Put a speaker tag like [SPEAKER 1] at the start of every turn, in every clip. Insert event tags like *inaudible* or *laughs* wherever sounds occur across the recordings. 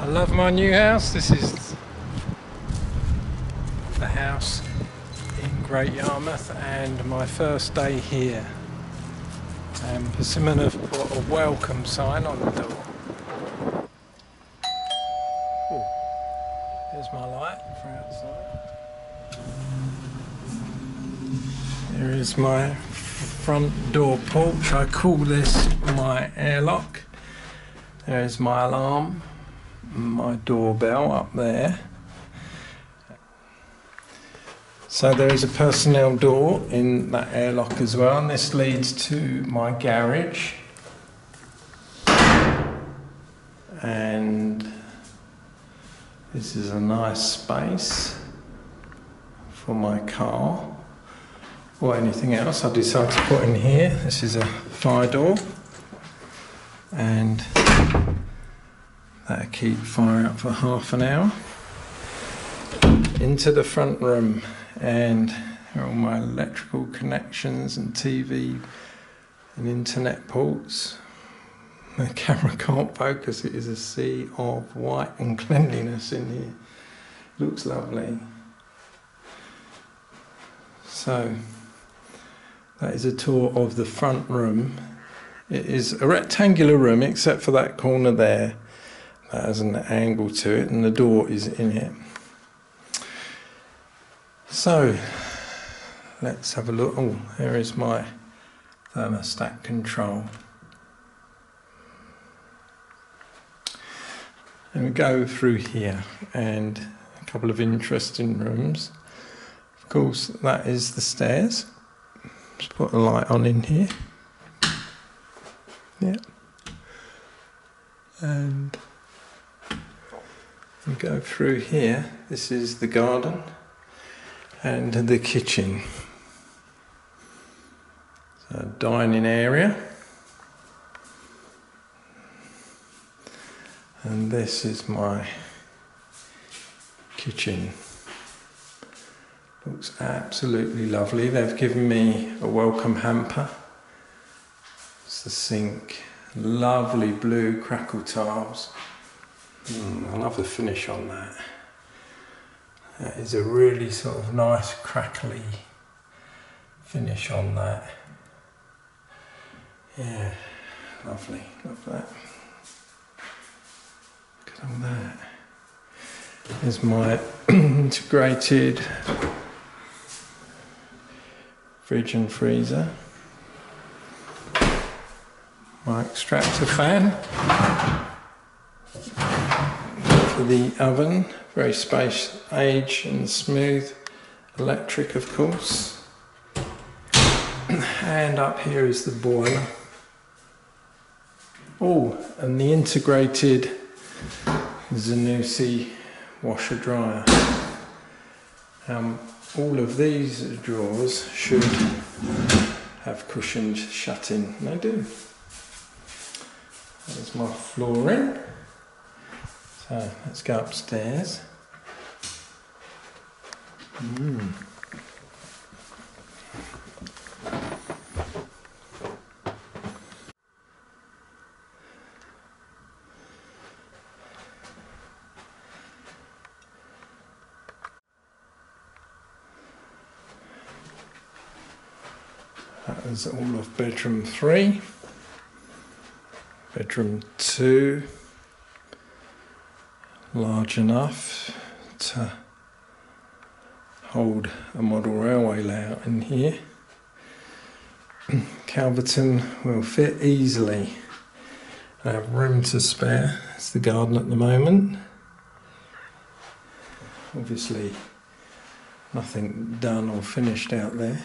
[SPEAKER 1] I love my new house. This is the house in Great Yarmouth and my first day here. And Persimmon have put a welcome sign on the door. Oh, there's my light for outside. There is my front door porch. I call this my airlock. There's my alarm, my doorbell up there. So there is a personnel door in that airlock as well, and this leads to my garage. And this is a nice space for my car or anything else I decide to put in here. This is a fire door and that'll keep fire up for half an hour. Into the front room and all my electrical connections and TV and internet ports. The *laughs* camera can't focus, it is a sea of white and cleanliness in here. Looks lovely. So, that is a tour of the front room. It is a rectangular room except for that corner there. That has an angle to it and the door is in it. So let's have a look. Oh, here is my thermostat control. And we go through here and a couple of interesting rooms. Of course, that is the stairs. Just put a light on in here. Yeah. And we go through here. This is the garden and the kitchen. So dining area. And this is my kitchen. Looks absolutely lovely. They've given me a welcome hamper. It's the sink. Lovely blue crackle tiles. Mm, I love the finish on that. That is a really sort of nice crackly finish on that. Yeah, lovely. Love that. Look at all that. There's my *clears throat* integrated fridge and freezer. My extractor fan for the oven, very space age and smooth, electric of course. *clears throat* And up here is the boiler. Oh, and the integrated Zanussi washer dryer. Um, all of these drawers should have cushioned shut-in. They do. There's my flooring. So let's go upstairs. Mm. That is all of bedroom three. Bedroom two, large enough to hold a model railway layout in here. *clears throat* Calverton will fit easily. I have room to spare. It's the garden at the moment. Obviously, nothing done or finished out there.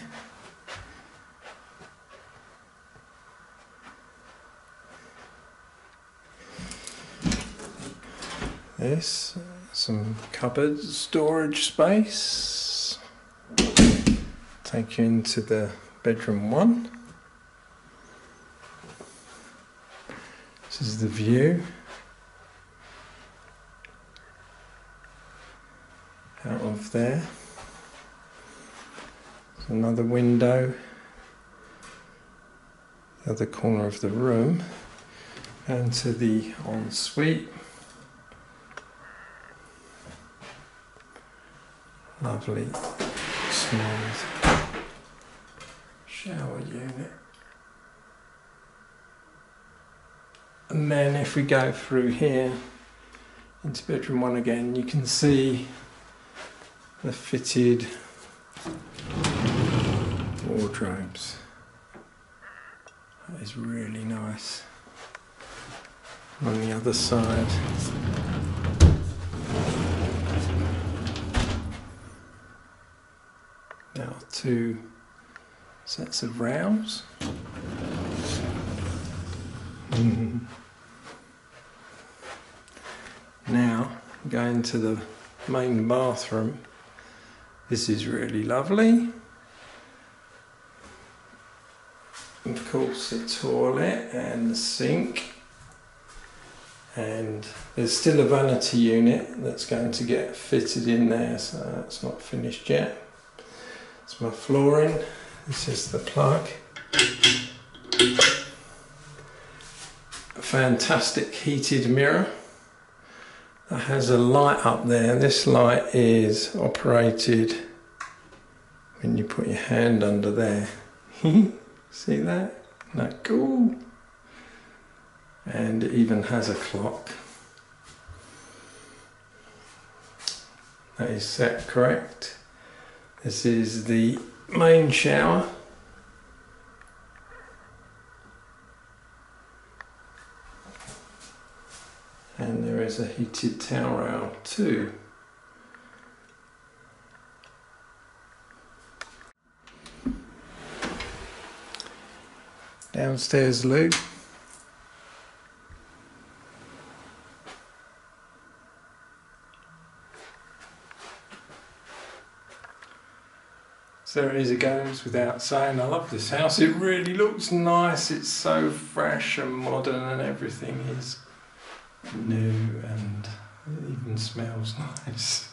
[SPEAKER 1] Some cupboard storage space. Take you into the bedroom one. This is the view. Out of there. There's another window. The other corner of the room. And to the ensuite lovely smooth shower unit. And then if we go through here into bedroom one again, you can see the fitted wardrobes. That is really nice. On the other side, now two sets of rails. *laughs* now, going to the main bathroom. This is really lovely. Of course, the toilet and the sink. And there's still a vanity unit that's going to get fitted in there, so that's not finished yet. It's my flooring. This is the plug. A fantastic heated mirror that has a light up there. This light is operated when you put your hand under there. *laughs* See that? Isn't that cool? And it even has a clock. That is set correct. This is the main shower. And there is a heated towel rail too. Downstairs loo. It goes without saying. I love this house. It really looks nice. It's so fresh and modern, and everything is new, and it even smells *laughs* nice.